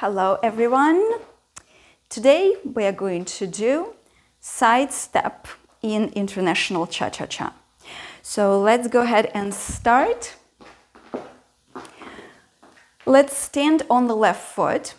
Hello everyone. Today we are going to do side step in international cha-cha-cha. So let's go ahead and start. Let's stand on the left foot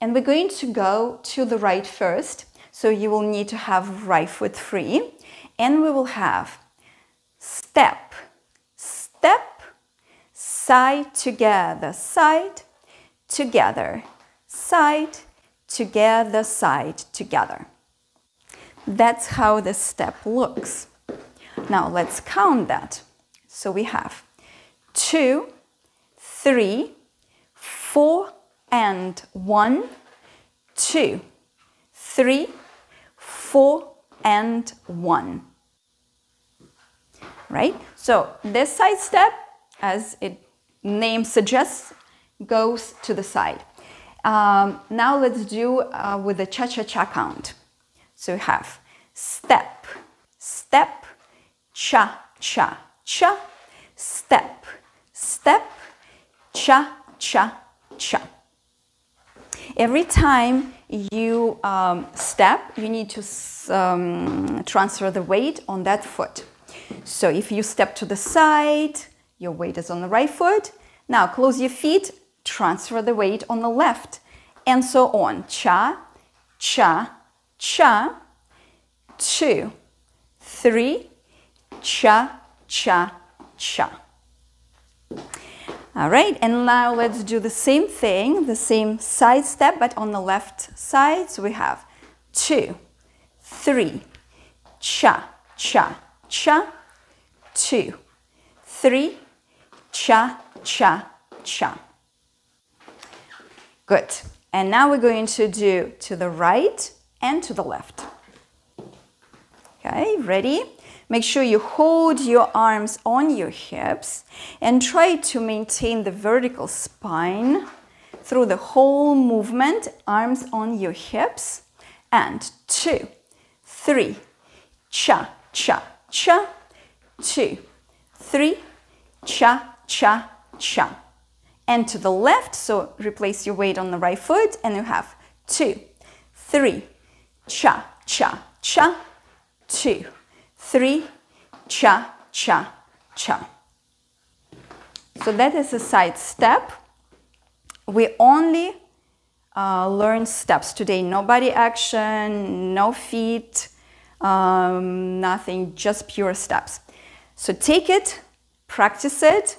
and we're going to go to the right first. So you will need to have right foot free and we will have step, step, side together, side, together, side, together, side, together. That's how the step looks. Now let's count that. So we have two, three, four, and one, two, three, four, and one. Right? So this side step, as it name suggests, goes to the side. Um, now let's do uh, with the cha-cha-cha count. So we have step, step, cha, cha, cha, step, step, cha, cha, cha. Every time you um, step, you need to um, transfer the weight on that foot. So if you step to the side, your weight is on the right foot. Now close your feet, transfer the weight on the left, and so on. Cha, cha, cha, two, three, cha, cha, cha. All right, and now let's do the same thing, the same side step, but on the left side. So we have two, three, cha, cha, cha, two, three, cha, cha, cha. Good. And now we're going to do to the right and to the left. Okay, ready? Make sure you hold your arms on your hips and try to maintain the vertical spine through the whole movement, arms on your hips. And two, three, cha, cha, cha, two, three, cha, cha, cha. And to the left, so replace your weight on the right foot, and you have two, three, cha, cha, cha, two, three, cha, cha, cha. So that is a side step. We only uh, learn steps today. No body action, no feet, um, nothing, just pure steps. So take it, practice it,